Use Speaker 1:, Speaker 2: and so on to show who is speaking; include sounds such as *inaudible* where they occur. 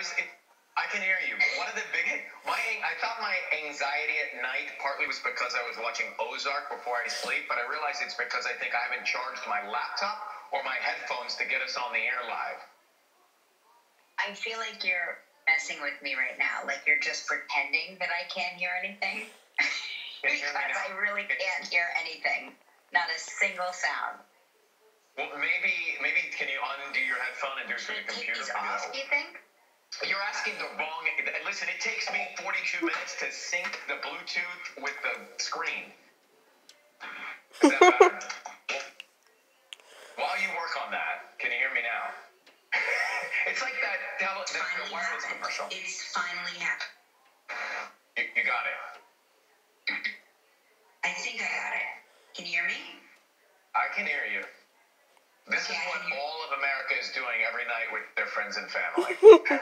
Speaker 1: was. It, I can hear you. One of the big, my, I thought my anxiety at night partly was because I was watching Ozark before I sleep, but I realized it's because I think I haven't charged my laptop or my headphones to get us on the air live.
Speaker 2: I feel like you're messing with me right now. Like you're just pretending that I can't hear anything.
Speaker 1: You *laughs* hear
Speaker 2: because I really can't hear anything. Not a single sound.
Speaker 1: Well, maybe, maybe can you undo your headphone and do it through the computer?
Speaker 2: off, do you think?
Speaker 1: You're asking the wrong. Listen, it takes me 42 minutes to sync the Bluetooth with the screen. Is that better? *laughs* While you work on that, can you hear me now? *laughs* it's like that, tele- that wireless commercial.
Speaker 2: It's finally happened.
Speaker 1: You, you got it.
Speaker 2: I think I got it. Can you hear me?
Speaker 1: I can hear you. This
Speaker 2: Okay,
Speaker 1: is what all of America is doing every night with their friends and family. *laughs*